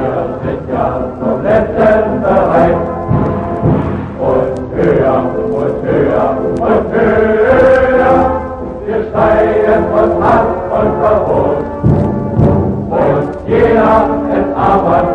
40 Jahren zum letzten bereit. Und höher, und höher, und höher, wir steigen von Hass und Verbot. Und jeder entarbeitet.